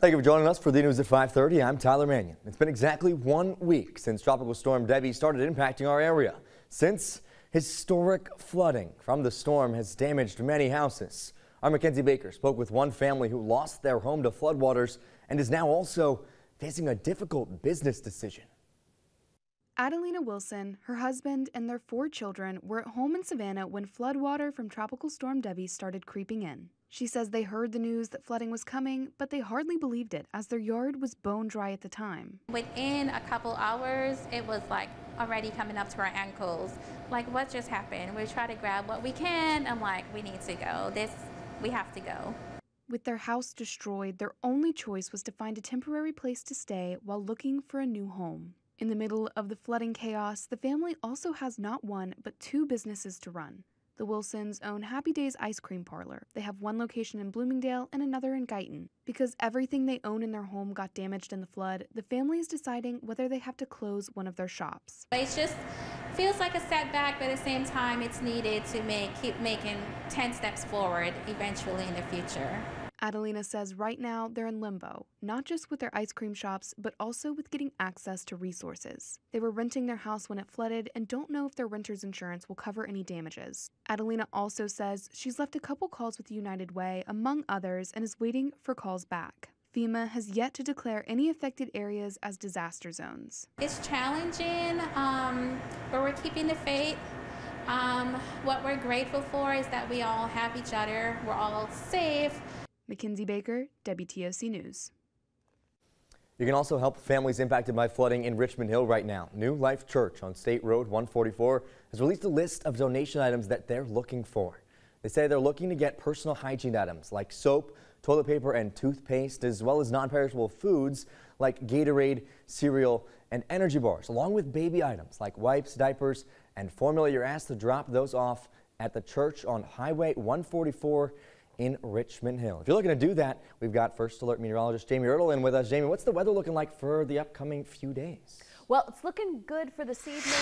Thank you for joining us for the news at 5:30. I'm Tyler Mannion. It's been exactly one week since Tropical Storm Debby started impacting our area. Since historic flooding from the storm has damaged many houses. Our Mackenzie Baker spoke with one family who lost their home to floodwaters and is now also facing a difficult business decision. Adelina Wilson, her husband, and their four children were at home in Savannah when floodwater from Tropical Storm Debby started creeping in. She says they heard the news that flooding was coming, but they hardly believed it as their yard was bone dry at the time. Within a couple hours, it was like already coming up to our ankles. Like, what just happened? We try to grab what we can. I'm like, we need to go. This, we have to go. With their house destroyed, their only choice was to find a temporary place to stay while looking for a new home. In the middle of the flooding chaos, the family also has not one, but two businesses to run. The Wilsons own Happy Days Ice Cream Parlor. They have one location in Bloomingdale and another in Guyton. Because everything they own in their home got damaged in the flood, the family is deciding whether they have to close one of their shops. It just feels like a setback, but at the same time, it's needed to make keep making 10 steps forward eventually in the future. Adelina says right now they're in limbo, not just with their ice cream shops, but also with getting access to resources. They were renting their house when it flooded and don't know if their renter's insurance will cover any damages. Adelina also says she's left a couple calls with United Way, among others, and is waiting for calls back. FEMA has yet to declare any affected areas as disaster zones. It's challenging, um, but we're keeping the faith. Um, what we're grateful for is that we all have each other, we're all safe. Mackenzie Baker, WTOC News. You can also help families impacted by flooding in Richmond Hill right now. New Life Church on State Road 144 has released a list of donation items that they're looking for. They say they're looking to get personal hygiene items like soap, toilet paper, and toothpaste, as well as non-perishable foods like Gatorade, cereal, and energy bars, along with baby items like wipes, diapers, and formula. You're asked to drop those off at the church on Highway 144 in Richmond Hill. If you're looking to do that, we've got First Alert meteorologist Jamie Ertle in with us. Jamie, what's the weather looking like for the upcoming few days? Well, it's looking good for this evening